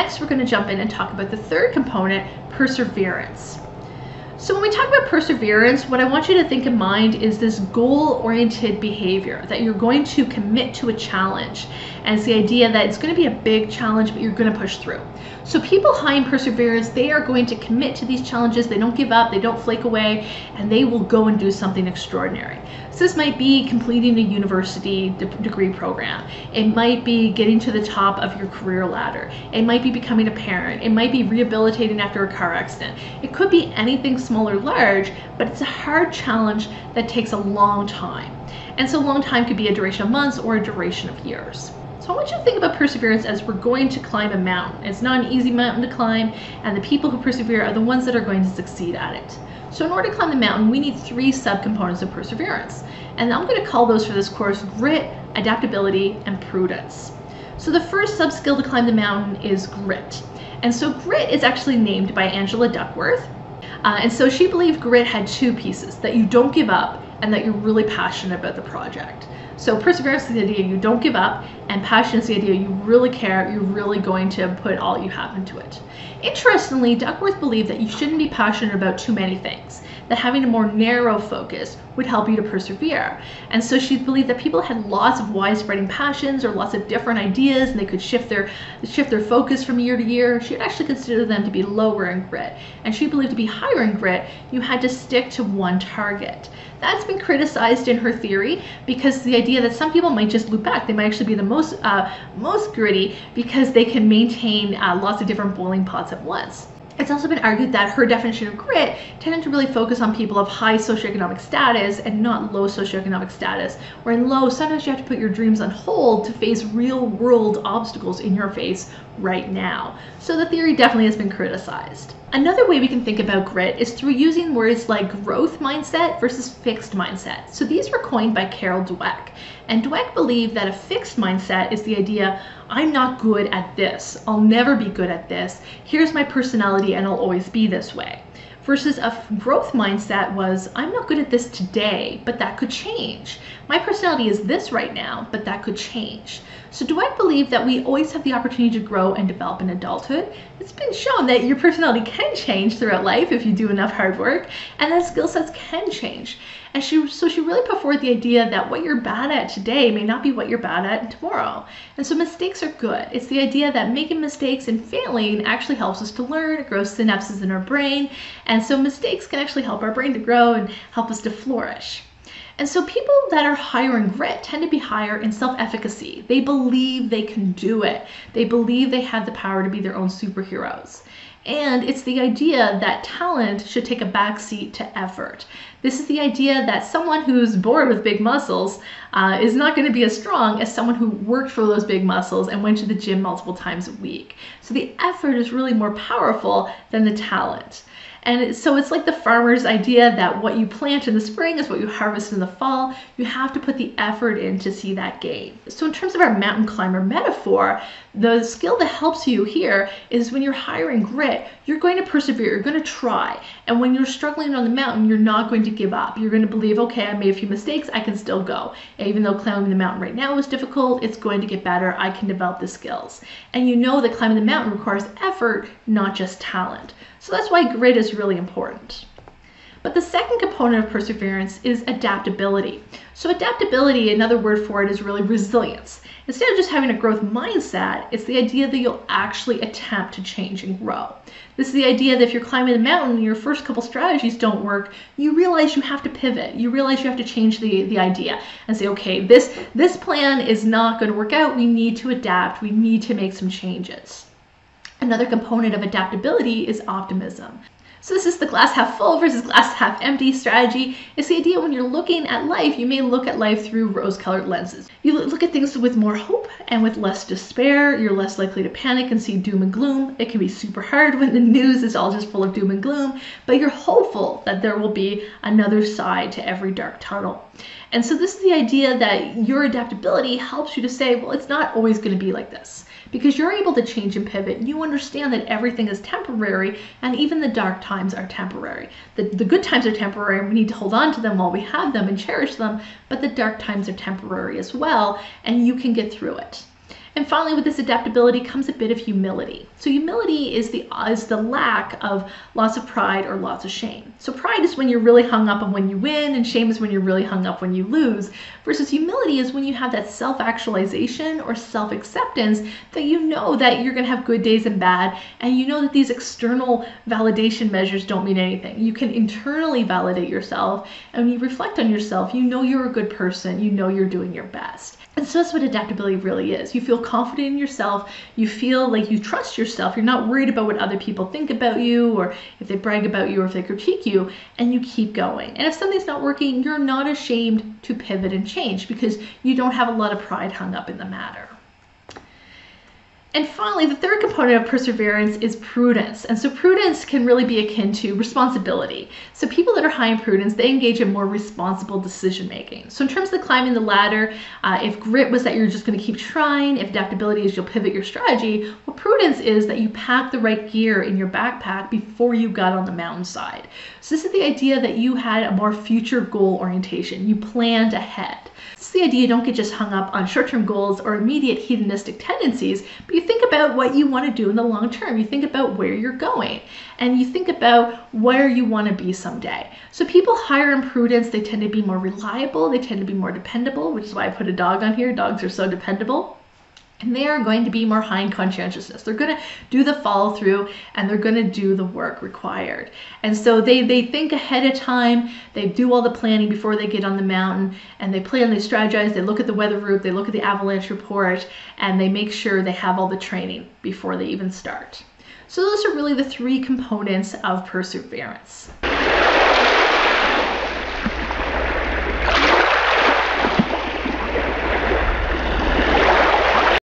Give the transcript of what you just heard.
next we're going to jump in and talk about the third component, perseverance. So when we talk about perseverance, what I want you to think in mind is this goal-oriented behavior, that you're going to commit to a challenge. And it's the idea that it's going to be a big challenge, but you're going to push through. So people high in perseverance, they are going to commit to these challenges. They don't give up, they don't flake away, and they will go and do something extraordinary. So this might be completing a university de degree program. It might be getting to the top of your career ladder. It might be becoming a parent. It might be rehabilitating after a car accident. It could be anything small or large, but it's a hard challenge that takes a long time. And so long time could be a duration of months or a duration of years. So I want you to think about perseverance as we're going to climb a mountain. It's not an easy mountain to climb, and the people who persevere are the ones that are going to succeed at it. So in order to climb the mountain, we need three subcomponents of perseverance. And I'm going to call those for this course grit, adaptability, and prudence. So the first sub-skill to climb the mountain is grit. And so grit is actually named by Angela Duckworth. Uh, and so she believed grit had two pieces, that you don't give up and that you're really passionate about the project. So perseverance is the idea you don't give up, and passion is the idea you really care, you're really going to put all you have into it. Interestingly, Duckworth believed that you shouldn't be passionate about too many things, that having a more narrow focus would help you to persevere. And so she believed that people had lots of widespreading passions or lots of different ideas and they could shift their shift their focus from year to year. She would actually consider them to be lower in grit. And she believed to be higher in grit, you had to stick to one target. That's been criticized in her theory because the idea that some people might just loop back. They might actually be the most uh, most gritty because they can maintain uh, lots of different boiling pots at once. It's also been argued that her definition of grit tended to really focus on people of high socioeconomic status and not low socioeconomic status. Where in low, sometimes you have to put your dreams on hold to face real world obstacles in your face right now. So the theory definitely has been criticized. Another way we can think about grit is through using words like growth mindset versus fixed mindset. So these were coined by Carol Dweck. And Dweck believed that a fixed mindset is the idea I'm not good at this, I'll never be good at this, here's my personality and I'll always be this way versus a growth mindset was I'm not good at this today, but that could change. My personality is this right now, but that could change. So do I believe that we always have the opportunity to grow and develop in adulthood? It's been shown that your personality can change throughout life if you do enough hard work, and that skill sets can change. And she, so she really put forward the idea that what you're bad at today may not be what you're bad at tomorrow. And so mistakes are good. It's the idea that making mistakes and failing actually helps us to learn, it grows synapses in our brain. And so mistakes can actually help our brain to grow and help us to flourish. And so people that are higher in grit tend to be higher in self-efficacy. They believe they can do it. They believe they have the power to be their own superheroes. And it's the idea that talent should take a backseat to effort. This is the idea that someone who's born with big muscles uh, is not going to be as strong as someone who worked for those big muscles and went to the gym multiple times a week. So the effort is really more powerful than the talent. And so it's like the farmer's idea that what you plant in the spring is what you harvest in the fall. You have to put the effort in to see that gain. So in terms of our mountain climber metaphor, the skill that helps you here is when you're hiring grit, you're going to persevere, you're going to try. And when you're struggling on the mountain, you're not going to give up. You're going to believe, okay, I made a few mistakes, I can still go. And even though climbing the mountain right now is difficult, it's going to get better. I can develop the skills. And you know that climbing the mountain requires effort, not just talent. So that's why grit is really important. But the second component of perseverance is adaptability. So adaptability, another word for it is really resilience. Instead of just having a growth mindset, it's the idea that you'll actually attempt to change and grow. This is the idea that if you're climbing a mountain and your first couple strategies don't work, you realize you have to pivot. You realize you have to change the, the idea and say, okay, this, this plan is not going to work out. We need to adapt. We need to make some changes. Another component of adaptability is optimism. So this is the glass half full versus glass half empty strategy. It's the idea when you're looking at life, you may look at life through rose-colored lenses. You look at things with more hope and with less despair. You're less likely to panic and see doom and gloom. It can be super hard when the news is all just full of doom and gloom, but you're hopeful that there will be another side to every dark tunnel. And so this is the idea that your adaptability helps you to say, well, it's not always going to be like this because you're able to change and pivot. You understand that everything is temporary and even the dark times are temporary. The, the good times are temporary and we need to hold on to them while we have them and cherish them, but the dark times are temporary as well and you can get through it. And finally, with this adaptability comes a bit of humility. So humility is the is the lack of lots of pride or lots of shame. So pride is when you're really hung up on when you win, and shame is when you're really hung up when you lose. Versus humility is when you have that self-actualization or self-acceptance that you know that you're gonna have good days and bad, and you know that these external validation measures don't mean anything. You can internally validate yourself, and when you reflect on yourself, you know you're a good person, you know you're doing your best. And so that's what adaptability really is. You feel confident in yourself. You feel like you trust yourself. You're not worried about what other people think about you or if they brag about you or if they critique you, and you keep going. And if something's not working, you're not ashamed to pivot and change because you don't have a lot of pride hung up in the matter. And finally, the third component of perseverance is prudence. And so prudence can really be akin to responsibility. So people that are high in prudence, they engage in more responsible decision making. So in terms of climbing the ladder, uh, if grit was that you're just going to keep trying, if adaptability is you'll pivot your strategy, well, prudence is that you pack the right gear in your backpack before you got on the mountainside. So this is the idea that you had a more future goal orientation. You planned ahead. This is the idea you don't get just hung up on short-term goals or immediate hedonistic tendencies, but you think about what you want to do in the long term. You think about where you're going and you think about where you want to be someday. So people higher in prudence, they tend to be more reliable, they tend to be more dependable, which is why I put a dog on here. Dogs are so dependable and they are going to be more high in conscientiousness. They're going to do the follow through and they're going to do the work required. And so they, they think ahead of time, they do all the planning before they get on the mountain, and they plan, they strategize, they look at the weather route, they look at the avalanche report, and they make sure they have all the training before they even start. So those are really the three components of perseverance.